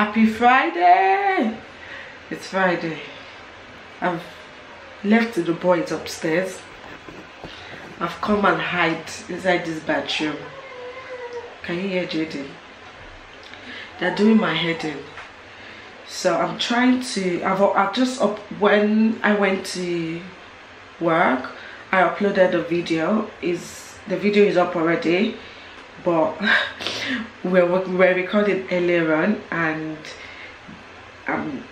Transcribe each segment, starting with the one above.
Happy Friday! It's Friday. I've left the boys upstairs. I've come and hide inside this bathroom. Can you hear Jaden? They're doing my head in. So I'm trying to, I've, I've just up, when I went to work, I uploaded a video. Is The video is up already but we're, we're recording earlier on and um,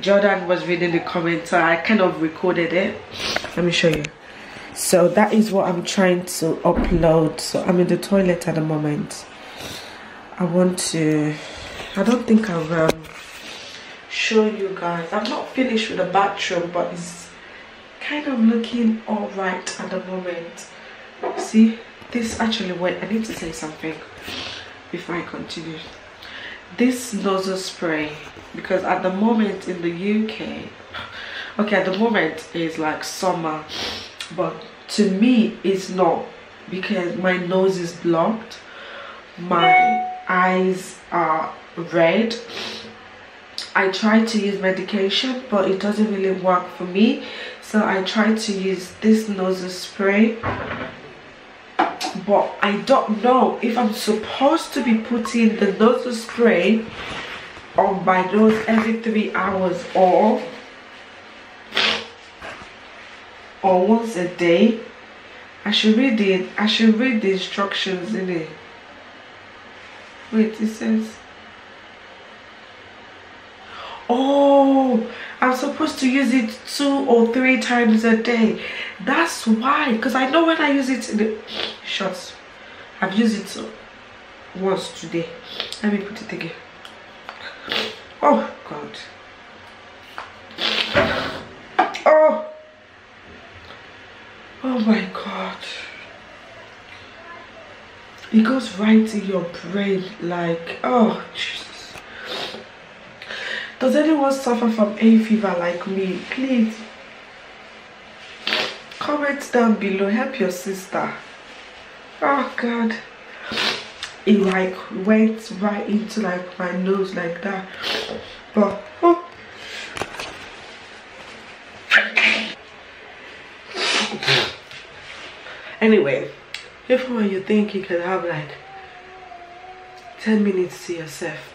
Jordan was reading the comments so I kind of recorded it. Let me show you. So that is what I'm trying to upload. So I'm in the toilet at the moment. I want to I don't think I've um, show you guys. I'm not finished with the bathroom but it's kind of looking all right at the moment. See this actually wait i need to say something before i continue this nozzle spray because at the moment in the uk okay at the moment is like summer but to me it's not because my nose is blocked my eyes are red. I try to use medication but it doesn't really work for me so i try to use this nozzle spray but I don't know if I'm supposed to be putting the nozzle spray on my nose every three hours or or once a day. I should read it I should read the instructions in it wait it says oh I'm supposed to use it two or three times a day. That's why. Because I know when I use it in the shots. I've used it once today. Let me put it again. Oh, God. Oh. Oh, my God. It goes right in your brain like, oh, Jesus. Does anyone suffer from hay fever like me? Please comment down below. Help your sister. Oh God. It like went right into like my nose like that. But oh. Anyway, if you think you can have like 10 minutes to yourself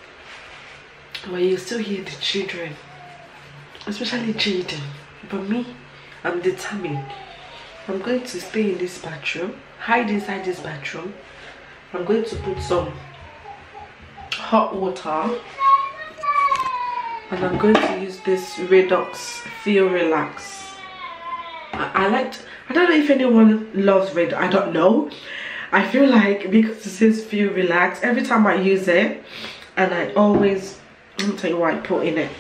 but you still hear the children especially Jaden but me I'm determined. I'm going to stay in this bathroom hide inside this bathroom. I'm going to put some hot water. And I'm going to use this Radox Feel Relax. I, I like I don't know if anyone loves Red I don't know. I feel like because it says feel relaxed every time I use it and I always me tell you why I put in it.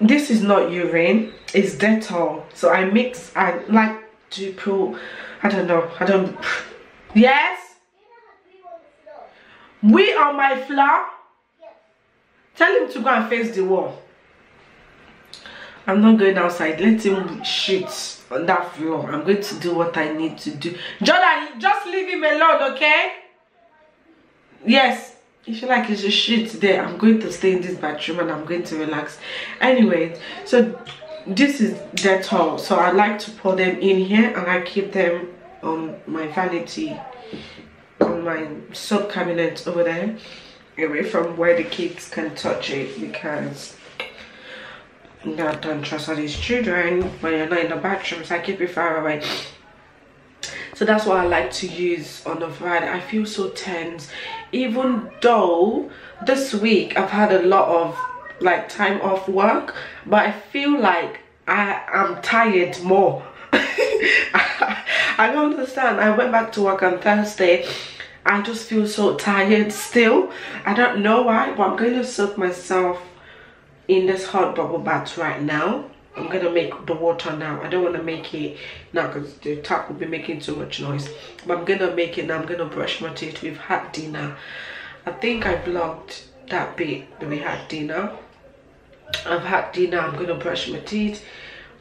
This is not urine, it's Dettol. So I mix, I like to put, I don't know, I don't, yes? We are my floor? Tell him to go and face the wall. I'm not going outside. Let him shoot on that floor. I'm going to do what I need to do. Jordan, just leave him alone, okay? Yes if you like it's just shit there i'm going to stay in this bathroom and i'm going to relax. Anyway so this is that Dettol so i like to pour them in here and i keep them on my vanity on my soap cabinet over there away from where the kids can touch it because you don't trust all these children when you're not in the bathroom so i keep it far away. So that's what i like to use on the friday. I feel so tense even though this week i've had a lot of like time off work but i feel like i am tired more. I don't understand. I went back to work on thursday. I just feel so tired still. I don't know why but i'm going to soak myself in this hot bubble bath right now I'm gonna make the water now. I don't want to make it now because the tap will be making too much noise. But I'm gonna make it now. I'm gonna brush my teeth. We've had dinner. I think I vlogged that bit that we had dinner. I've had dinner. I'm gonna brush my teeth.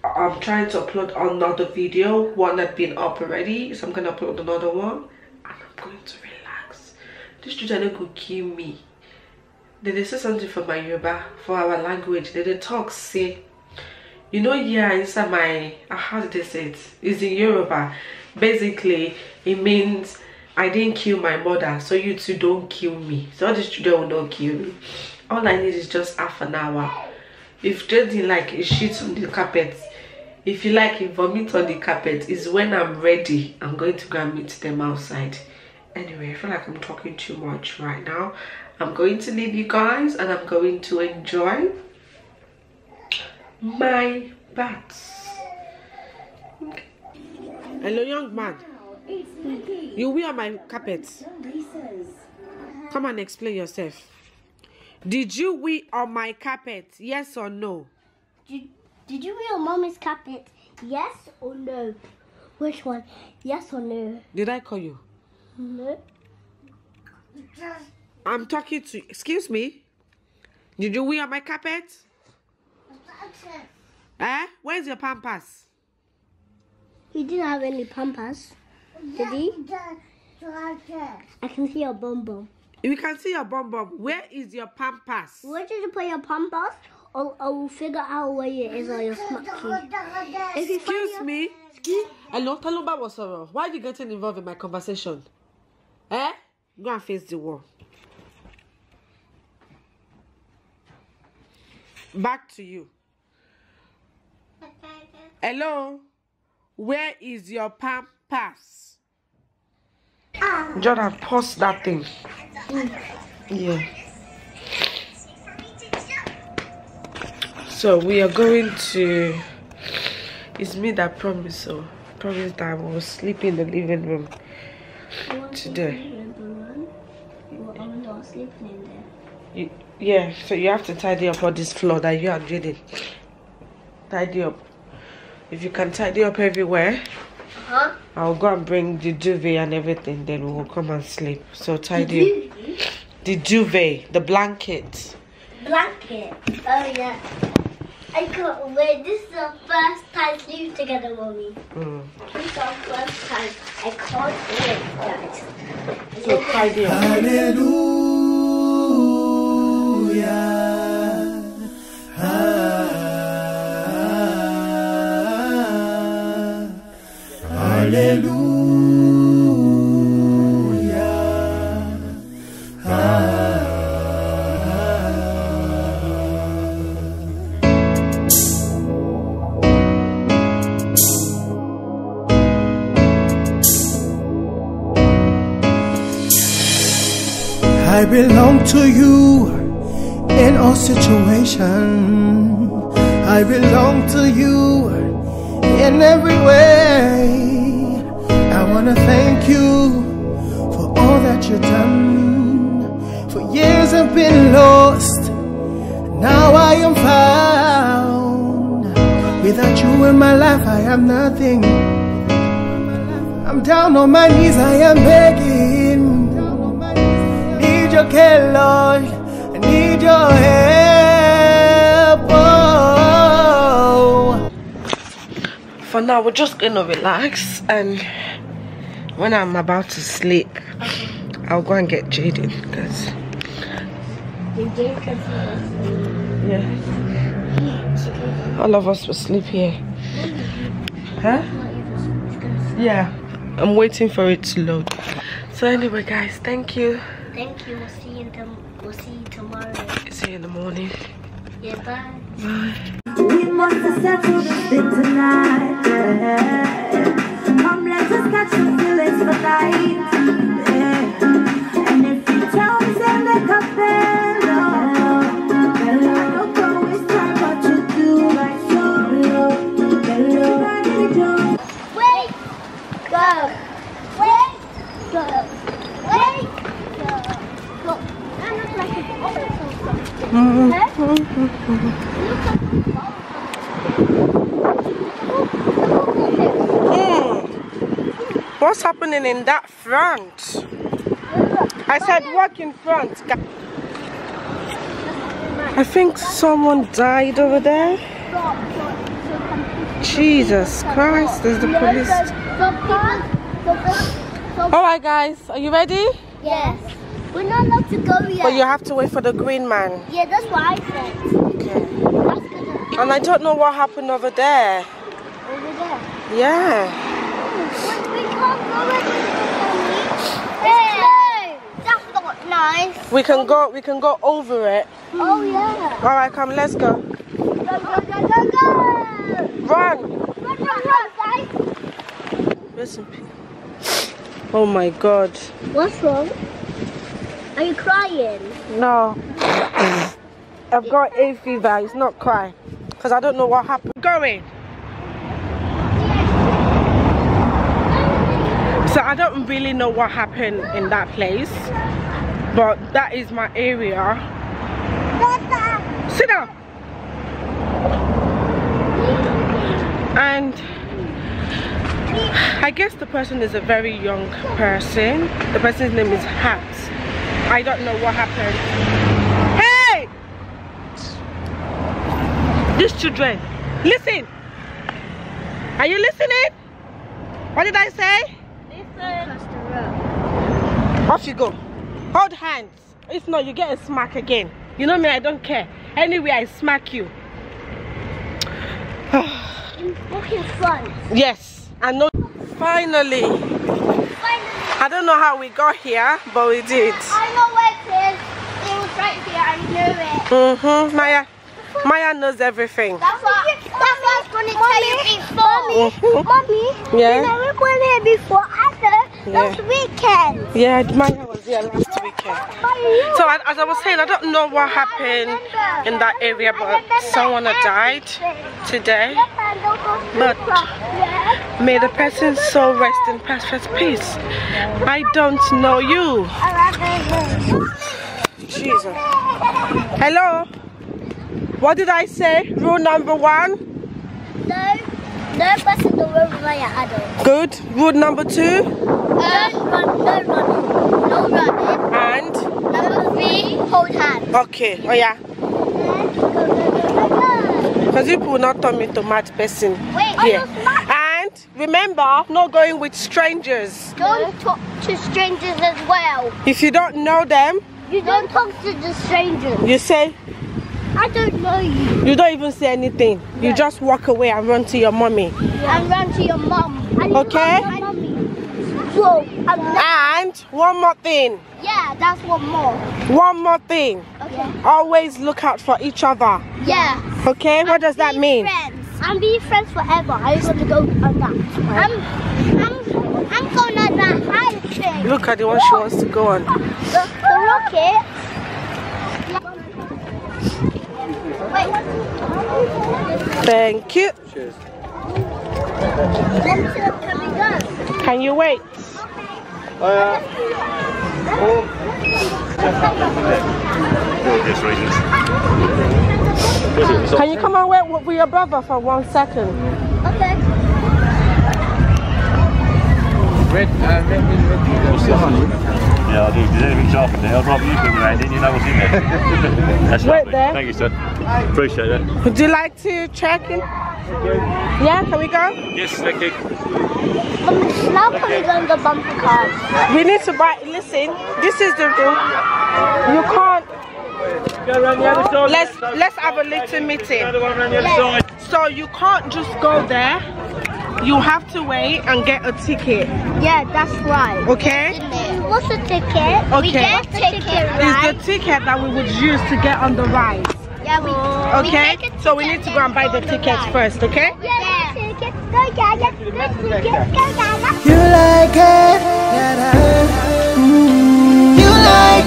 I'm trying to upload another video. One that's been up already, so I'm gonna upload another one. And I'm going to relax This children could kill me. Then they say something for my Yoruba, for our language. Then they talk, say, you know, yeah, inside my, uh, how did they say it? It's in Yoruba. Basically, it means I didn't kill my mother, so you two don't kill me. So these children will not kill me. All I need is just half an hour. If didn't like a shit on the carpet, if you like a vomit on the carpet, is when I'm ready. I'm going to go and meet them outside. Anyway, I feel like I'm talking too much right now. I'm going to leave you guys and I'm going to enjoy my baths. Okay. Hello, young man. You wear my carpet. Come and explain yourself. Did you wee on my carpet? Yes or no? Did, did you wee on mommy's carpet? Yes or no? Which one? Yes or no? Did I call you? No. I'm talking to Excuse me? Did you wee on my carpet? Eh? Where's your pampers? He didn't have any pampers. Did he? I can see your bum bum. We can see your bum bum. Where is your pampers? Where did you put your pampers? Or I will figure out where it is on your smart key. If you find Excuse me? Hello, Talumba Wasoro. Why are you getting involved in my conversation? Eh? Go and face the wall. Back to you. Hello? Where is your pampers? Jordan, pause that thing. Yeah. So we are going to. It's me that promised. So promised that I will sleep in the living room today. yeah. So you have to tidy up all this floor that you are Jaden. Tidy up. If you can tidy up everywhere, Huh? I'll go and bring the duvet and everything. Then we will come and sleep. So tidy up the duvet, the blanket. Blanket. Oh yeah. I can't wait. This is the first time sleep together, mommy. Mm. This is our first time. I can't wait, guys. So tidy up. Hallelujah. Ah, Hallelujah. Life, I am nothing. I'm down on my knees, I am begging. Need your care, Lord. I need your help. Oh. For now, we're just gonna relax and when I'm about to sleep, I'll go and get Jaden because yeah, all of us will sleep here. Huh? Yeah, I'm waiting for it to load. So anyway, guys, thank you. Thank you. We'll see you. In the, we'll see you tomorrow. See you in the morning. Yeah, bye. We must have settled this thing tonight. Happening in that front? I said walk in front. I think someone died over there. Jesus Christ, there's the police. Alright guys, are you ready? Yes. We're not allowed to go yet. But you have to wait for the green man. Yeah, that's what I said. Okay. And I don't know what happened over there. over there. Yeah. But we can't go anymore. Hey, that's not nice. We can go we can go over it. Oh yeah. Alright, come, let's go. Go go go go go. Run! Run run run, guys. Listen. Oh my god. What's wrong? Are you crying? No. I've got a fever. It's not crying. Because I don't know what happened. Going. So I don't really know what happened in that place. But that is my area. Sit down. And I guess the person is a very young person. The person's name is Hat. I don't know what happened. Hey! These children, listen. Are you listening? What did I say? Off you go. Hold hands. If not, you get a smack again. You know me, I don't care. Anyway, I smack you. Looking fun. yes, I know. Finally. I don't know how we got here, but we did. I know where it is. It was right here. I knew it. Mm-hmm. Maya. Maya knows everything. That's what, that's what I was going to tell you before. Mhm. Mommy, Yeah? you we were here before Yeah. last weekend. Yeah, Maya was here last weekend. So I- as I was saying, I don't know what happened in that area, but someone died today. But may the person's soul rest in perfect peace. I don't know you. Jesus. Hello? What did I say? Rule number one. Person the road by an adult. Good. Rule number two. Don't run, no running, no eh? running. And Number three, hold hands. okay. Oh yeah. Because people will not turn me to mad person Wait, here. And remember, not going with strangers. Don't talk to strangers as well. If you don't know them, You don't talk to the strangers. you say I don't know you. you don't even say anything. You just walk away and run to your mommy. And run to your mom. And Okay. mommy. So, And one more thing. yeah, that's one more. One more thing. Okay. Always look out for each other. Yeah. Okay? What does that mean? Friends. I'm be friends forever. I'm gonna go on that. I'm, I'm, I'm going on that high thing. Look at the one she wants to go on. The, the rocket. Wait. Thank you. Then to- can we go? Can you wait? obvious reasons. Can you come and wait with your brother for one second? Okay. Yeah, I'll do. If there's anything sharp in there, I'd rather you bring it around in, you know what's in there. That's Wait there. Thank you, sir. Appreciate that. Would you like to check in? Yeah, can we go? Yes, thank you. Um, now can we go on the bumper cars? We need to buy. Listen, this is the rule. You can't. Go around the other side. Let's let's have a little meeting. Another around the other side. So you can't just go there. You have to wait and get a ticket. Yeah, that's right. Okay? What's the ticket? We Okay. get a ticket, It's the ticket that we would use to get on the ride. Yeah, we. Okay? So we need to go and buy the tickets first. Okay? Yeah, ticket. Go, yeah, yeah. Go, ticket. Go, yeah, yeah. You like it, that mm, you like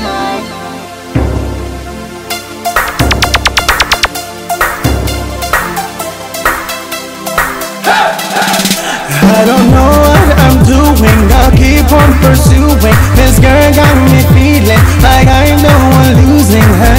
I don't know what I'm doing, I'll keep on pursuing. This girl got me feeling like I know I'm losing her.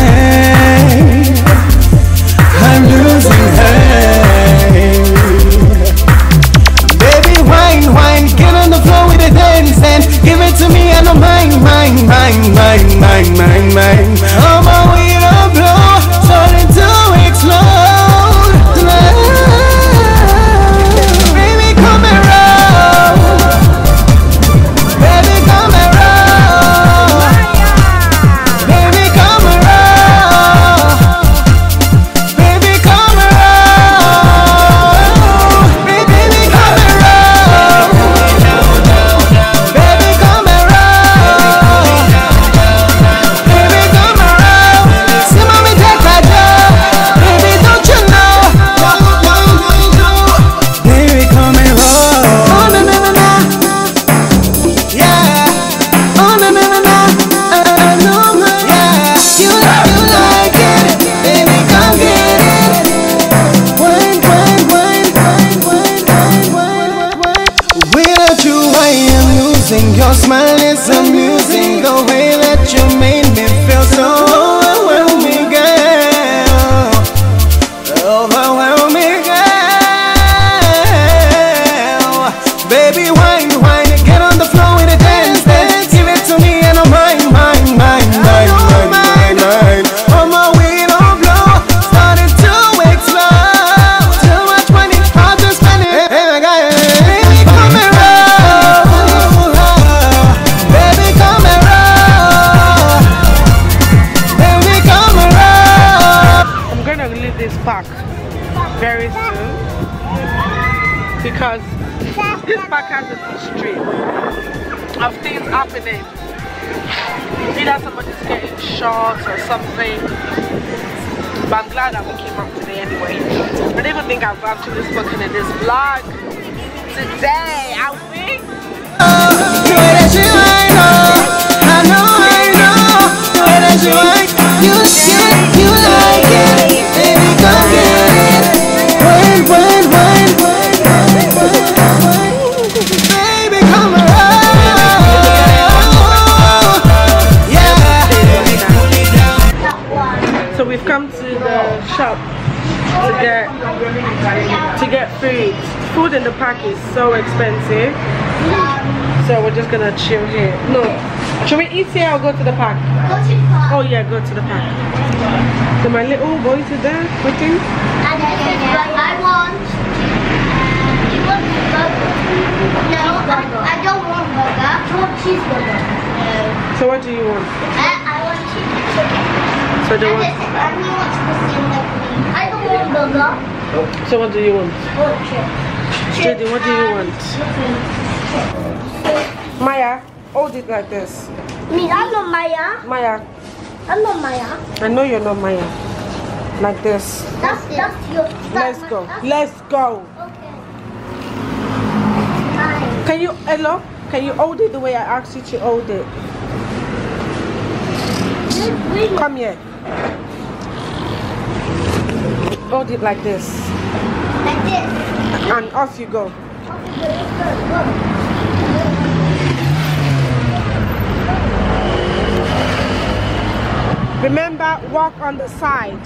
Getting or something. But I'm glad that we came up today anyway. I don't even think I've actually spoken in this vlog today. I think. The way that you whine, is so expensive. So we're just gonna chill here. No. Should we eat here or go to the park? Oh yeah, go to the park. So my little boys are there waiting. I want. Do you want burger? No, I, I don't want burger. I want cheeseburger. No. So what do you want? I, I want chicken. So the And one, listen, and he wants the same like me. I don't want burger. So what do you want? I want chip. Judy, what do you want? Maya, hold it like this. Me, I'm not Maya. Maya, I'm not Maya. I know you're not Maya. Like this. That's that's your. Let's go. my- that's- Let's go. Okay. Mine. Can you, hello? Can you hold it the way I asked you to hold it? Just bring it. Come here. Hold it like this. Like this. And off you go. Okay, good, let's go, go. Remember, walk on the side.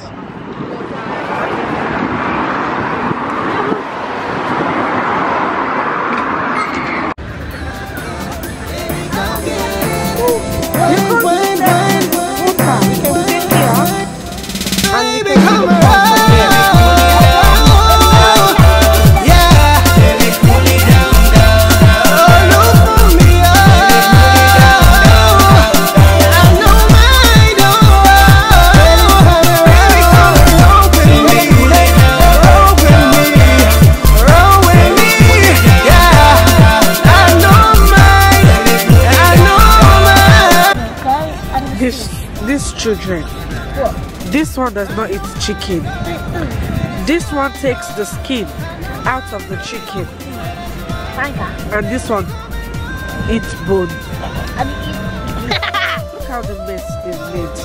Does not eat chicken. This one takes the skin out of the chicken. And this one eats bone. Look how the mess is made.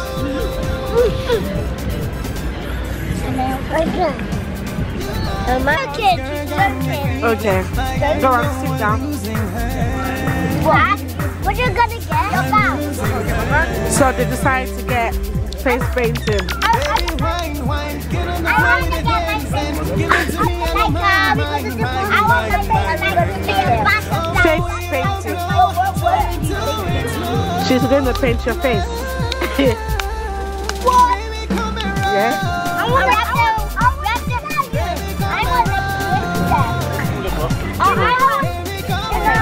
Okay, go on, sit down. What? What are you gonna get? So they decided to get face painting. I, I, I want to get my face. Like, uh, because it's different. I want my face. I'm going to take a bath of that. Face painting. What, what did? She's going to paint your face. What? yeah? I want to, I want to, I want to twist them. I, I want,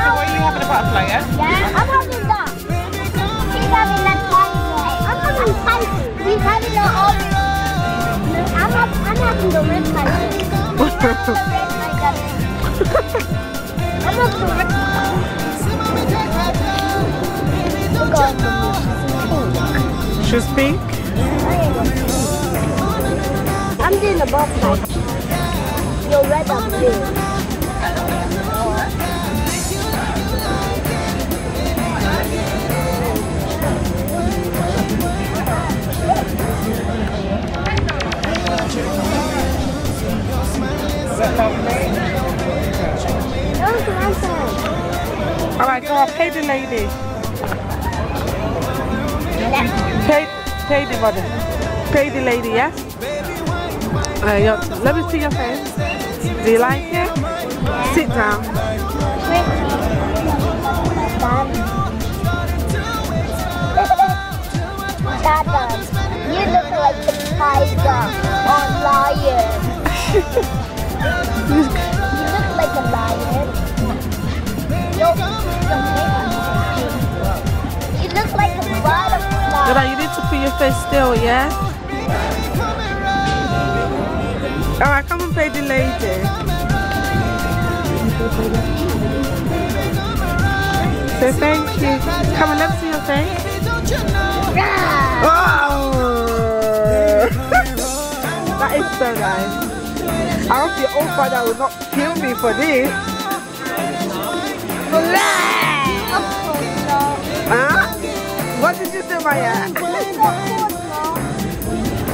What are you having a butterfly, yeah? yeah, I'm having that. She's having that tiny I'm having spicy. He's having the orange. I'm, I'm having the red. I'm the red She's pink. I'm doing the sides. You're red and blue. That was the last time. Alright, go on, pay the lady. Pay, pay the mother. Pay the lady, yes? Uh, your, let me see your face. Do you like it? Sit down. Dada, you look like a tiger or lion. you look like a lion. Makeup. You look like a butterfly. Dada, you need to put your face still, yeah? Alright, come and pay the lady. Say thank you. Come on, let's see your face. Rah! Oh! that is so nice. I hope your old father will not kill me for this. Huh? What did you say, Maya? Of course not.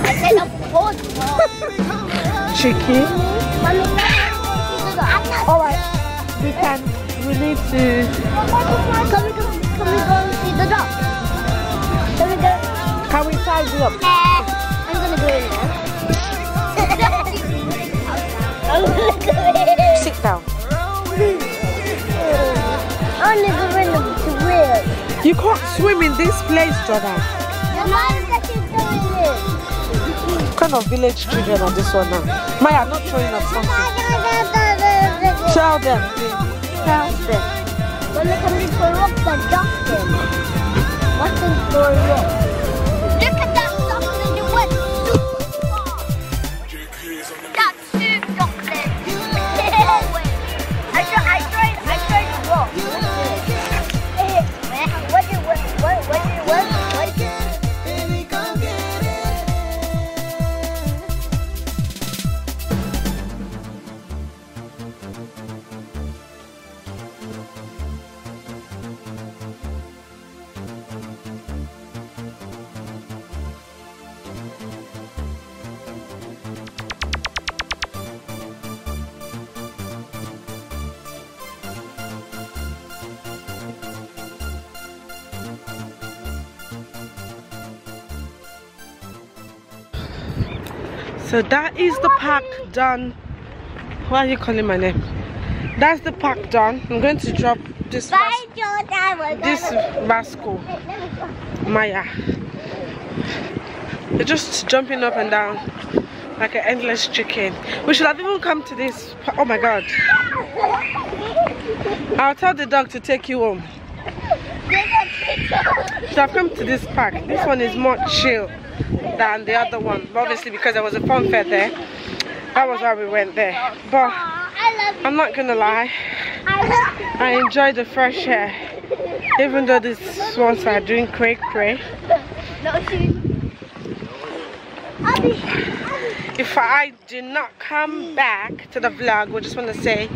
I said of course. Cheeky. Not. Alright, we can, we need to, Can we go, can we go see the dog? Can we go? can we size you up? I'm gonna go in Down. I'm go in the pool. You can't swim in this place, Jordan. The man that is doing it. What kind of village children are this one now? Maya, not throwing up something. Tell them. Tell them. When they come to throw up the dolphin. What's in throw up? So that is the pack done. Why are you calling my name? That's the pack done. I'm going to drop this Bye, bas- Jordan. We're this gonna- basco, Wait, let me go. Maya. They're just jumping up and down like an endless chicken. We should have even come to this. Oh my god. I'll tell the dog to take you home. So I've come to this park. This one is more chill than the other one. Obviously because there was a fun fair there. That was why we went there. But. I'm not gonna lie. I enjoy the fresh air. Even though these ones are doing cray cray. If I do not come back to the vlog, we just want to say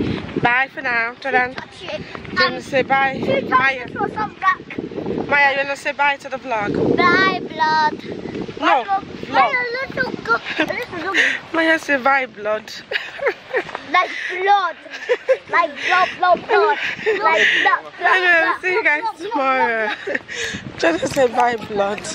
bye for now. Jordan, it. you want to say bye? Maya. Maya, you want to say bye to the vlog? Bye, blood. No, Bye, vlog. a little go, a little go, Maya, say bye, blood. like blood, like blood, blood, blood, like blood, blood, blood, see you guys tomorrow. Jordan, say bye, blood.